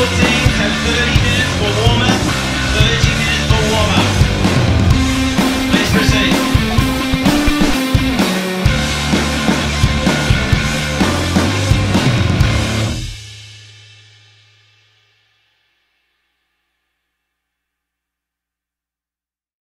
14 and 30 minutes for